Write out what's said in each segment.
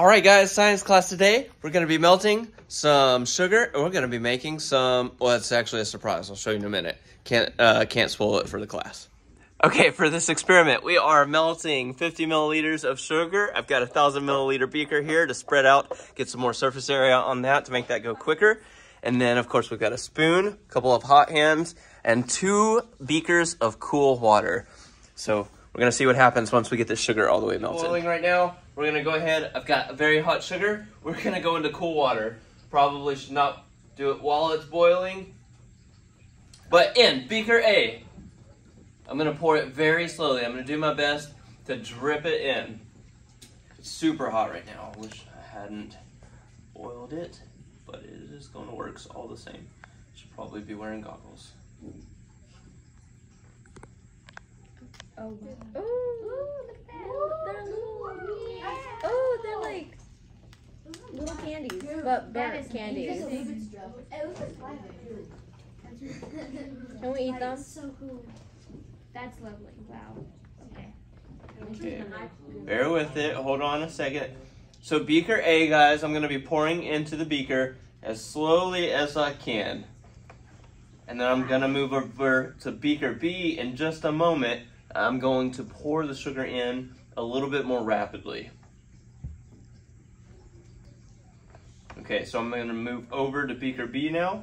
All right, guys, science class today. We're going to be melting some sugar, and we're going to be making some. Well, it's actually a surprise. I'll show you in a minute. Can't uh, can't spoil it for the class. Okay, for this experiment, we are melting 50 milliliters of sugar. I've got a thousand milliliter beaker here to spread out, get some more surface area on that to make that go quicker. And then, of course, we've got a spoon, a couple of hot hands, and two beakers of cool water. So we're gonna see what happens once we get this sugar all the way melted. Boiling right now. We're gonna go ahead. I've got a very hot sugar. We're gonna go into cool water. Probably should not do it while it's boiling. But in beaker A, I'm gonna pour it very slowly. I'm gonna do my best to drip it in. It's super hot right now. I wish I hadn't boiled it, but it is gonna work all the same. Should probably be wearing goggles. Oh, oh, look at that. They're little. Oh, they're like little candies, but burnt candies. Can we eat them? So cool. That's lovely. Wow. Okay. Okay. Bear with it. Hold on a second. So beaker A, guys, I'm going to be pouring into the beaker as slowly as I can. And then I'm going to move over to beaker B in just a moment. I'm going to pour the sugar in a little bit more rapidly. Okay, so I'm going to move over to beaker B now.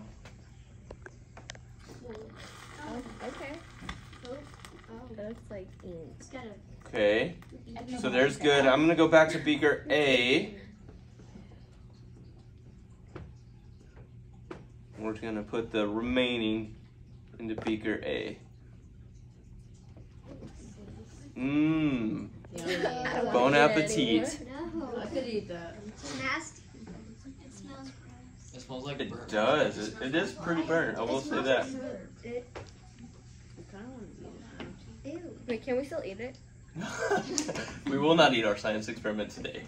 Oh, okay. That looks like ink. It's got a. Okay, so there's good. I'm going to go back to beaker A. We're going to put the remaining into beaker A. Mmm. Bon appetit. I could eat that. It's nasty. It smells gross. It smells like It burnt. does. It, it is pretty burnt. I will say that. I kind of want to eat it. Ew. Wait, can we still eat it? we will not eat our science experiment today.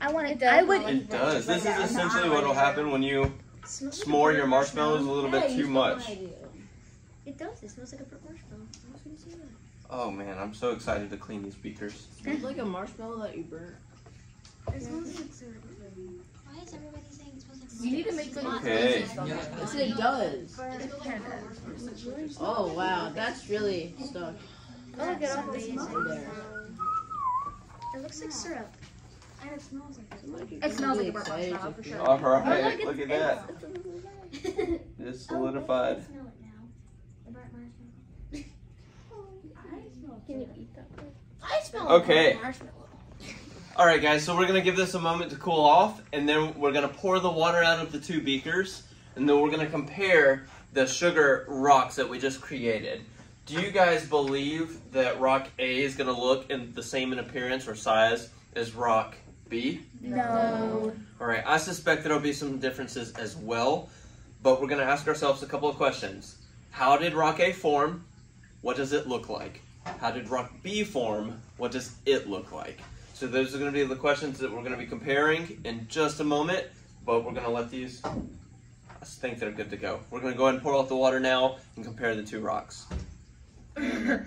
I want it. I would. It does. This is essentially what will happen when you s'more your marshmallows a little bit too much. It does. It smells like a burnt marshmallow. I was gonna say that. Oh man, I'm so excited to clean these beakers. It's like a marshmallow that you burnt. It smells like syrup. Why is everybody saying it smells like You need to make some Okay. Yes, it does. Oh wow, that's really stuck Oh, get off this. there. It looks like syrup. And it smells like It It smells like a burnt excited marshmallow for sure. All right, Oh, look at it's- that. it. It's oh, solidified. I smell it now. The burnt marshmallow. Can you eat that? I smell Okay. burnt marshmallow. All right, guys. So we're gonna give this a moment to cool off, and then we're gonna pour the water out of the two beakers, and then we're gonna compare the sugar rocks that we just created. Do you guys believe that rock A is gonna look in the same in appearance or size as rock B? No. All right, I suspect there'll be some differences as well, but we're going to ask ourselves a couple of questions. How did rock A form? What does it look like? How did rock B form? What does it look like? So those are going to be the questions that we're going to be comparing in just a moment, but we're going to let these, I think they're good to go. We're going to go ahead and pour out the water now and compare the two rocks. You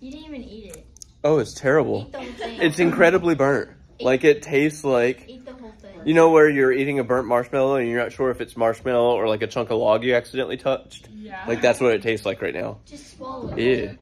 didn't even eat it. Oh, it's terrible. Eat the whole thing. It's incredibly burnt. Like it tastes like Eat the whole thing. You know where you're eating a burnt marshmallow and you're not sure if it's marshmallow or like a chunk of log you accidentally touched? Yeah. Like that's what it tastes like right now. Just swallow it. Ew.